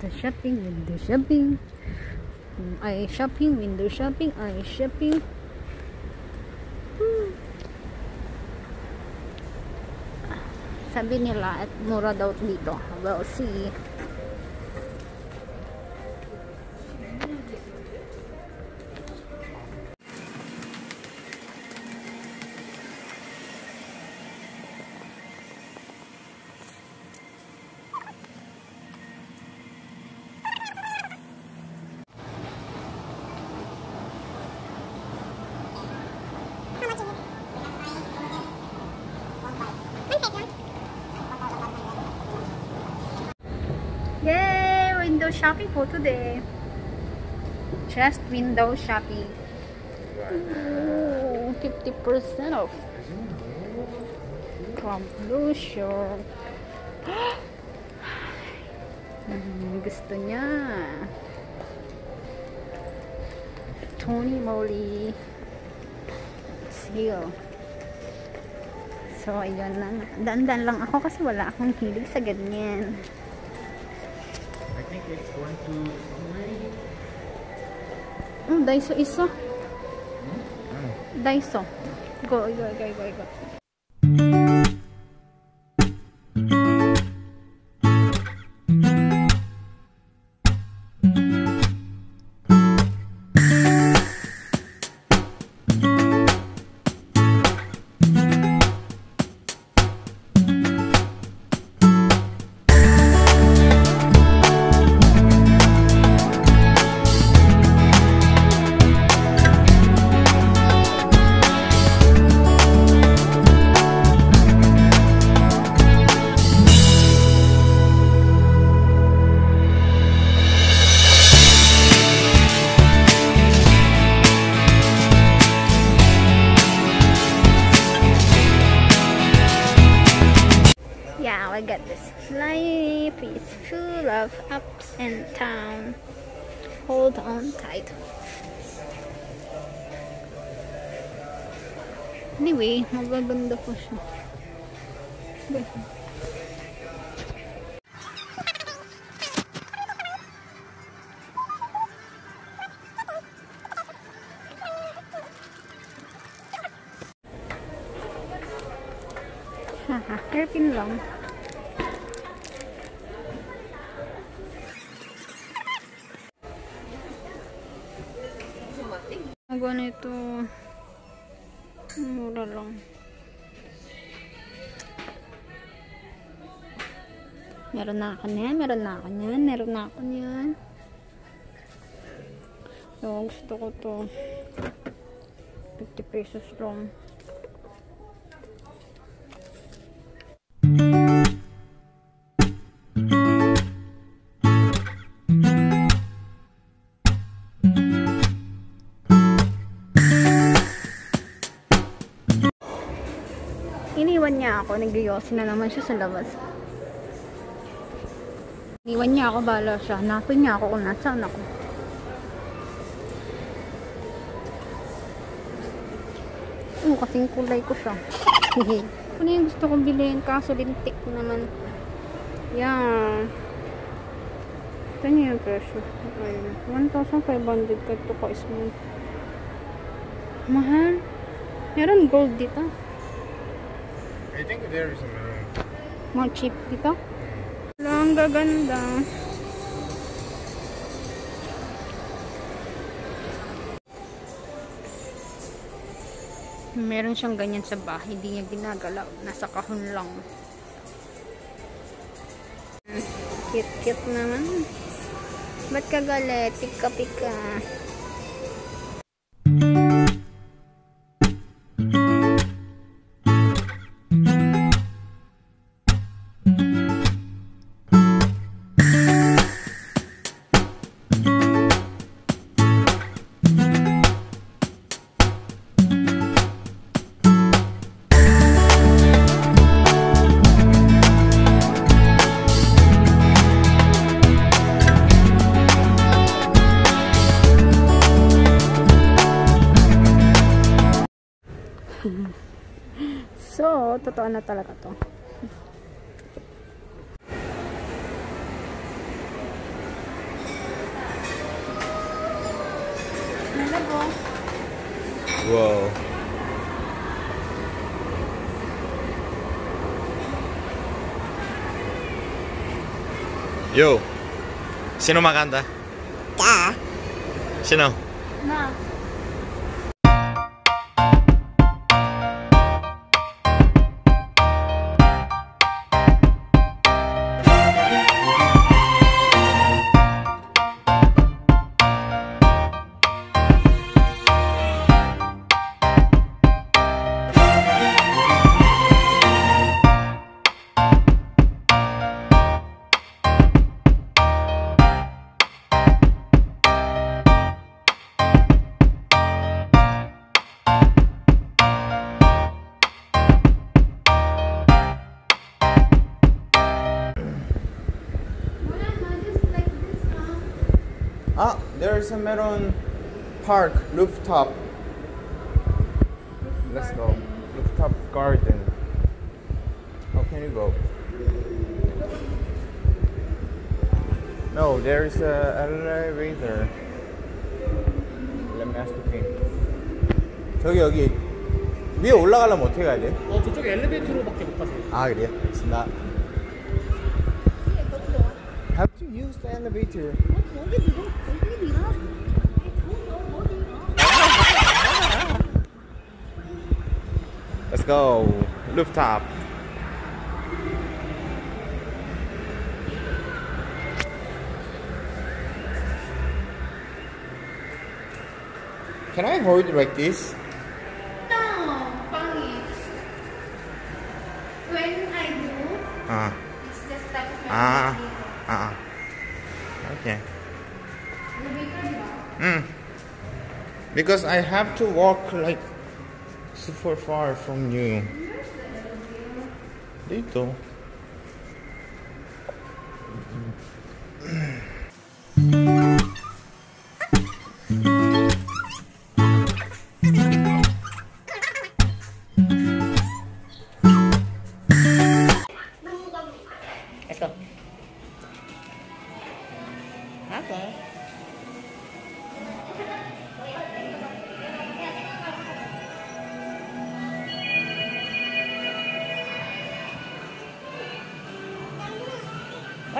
the shopping, window shopping. I shopping, window shopping, I shopping. Hmm. Sabi nila at mura daw dito. We'll see. Yay! Window shopping for today. Just window shopping. Ooh, 50% off. From Blue Shore. hmm, gusto niya. Tony Moly. Seal. So, ayun lang. Dandan lang ako kasi wala akong hilig sa ganyan. I think it's going to Oh, Daiso isa. Hmm? Ano? Daiso. Go, go, go, go, go. get this. Life is full of ups and downs. Hold on tight. Anyway, magaganda po siya. Haha, hairpin lang. ginagawa ano nito mura lang meron na ako niyan meron na ako niyan meron na ako niyan so gusto ko to 50 pesos lang Iniwan niya ako. Nagyoyosi na naman siya sa labas. Iniwan niya ako. Bala siya. Hanapin niya ako kung nasaan ako. Oo, kasing kulay ko siya. ano yung gusto kong bilhin? Kaso lintik naman. Yan. Yeah. Ito niyo yung presyo. Ayun. 1,500 ka ito ka ismo. Mahal. Meron gold dito. I think there is maroon. More cheap dito? Wala, ang gaganda. Meron siyang ganyan sa bahay. Hindi niya ginagalaw. Nasa kahon lang. Cute-cute naman. Ba't ka galit? Pika-pika. totoo na talaga to. Wow. Yo. Sino maganda? Ta. Sino? Ma. Ah, there's a Meron Park rooftop. rooftop Let's go. Rooftop garden. How can you go? No, there is a elevator. Let me ask the thing. 저기 여기 위에 올라가려면 어떻게 가야 돼? 어 저쪽에 엘리베이터로밖에 못 가세요. 아 그래요? 알겠습니다. the beach here. Let's go. Rooftop. Can I hold it like this? No, When I do, ah. because I have to walk like super far from you. Dito.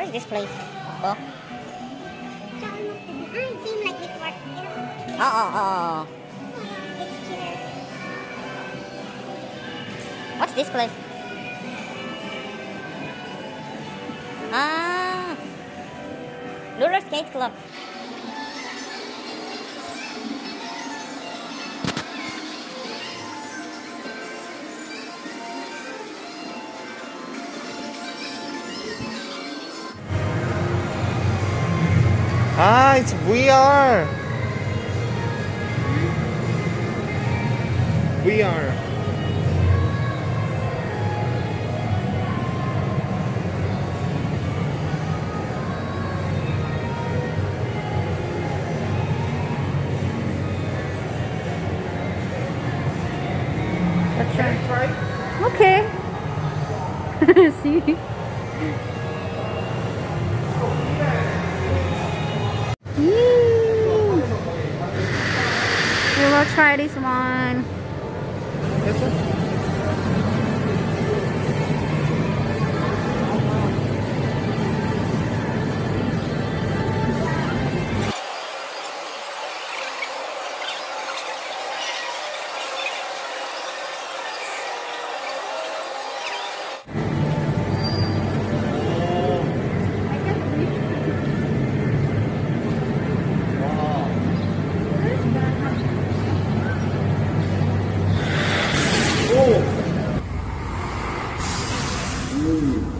Where's this place? Oh. Oh. What's this place? Ah! Roller Skate Club. it's VR. VR. Okay. See? We will try this one. This one? Amém.